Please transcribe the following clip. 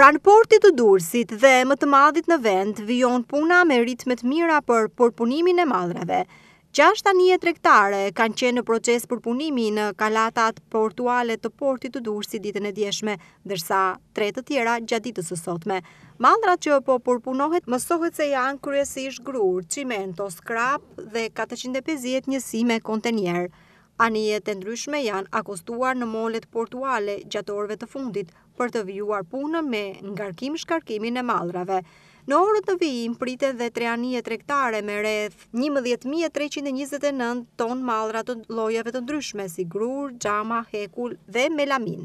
Pranë portit të Durrësit dhe më të madhit në vend, vijon puna me ritme të mira për përpunimin e mallrave. Gjashtë anije tregtare kanë qenë në proces përpunimi në kalatat portuale të portit të Durrësit ditën e djeshme, ndërsa tre të tjera gjatë ditës së sotme. Mallrat që po përpunohet mësohet se janë kryesisht grurë, çimento, skrap dhe 450 njësi me kontejnerë. Anijet e ndryshme janë akostuar në molet portuale gjatë orëve të fundit për të vijuar punën me ngarkim-shkarkimin e mallrave. Në orët në vijim priten dhe tre anije tregtare me rreth njëmbëdhjetë mijë e treqind e njëzet e nëntë ton mallra të llojeve të ndryshme si grurë, xhama, hekur dhe melamin.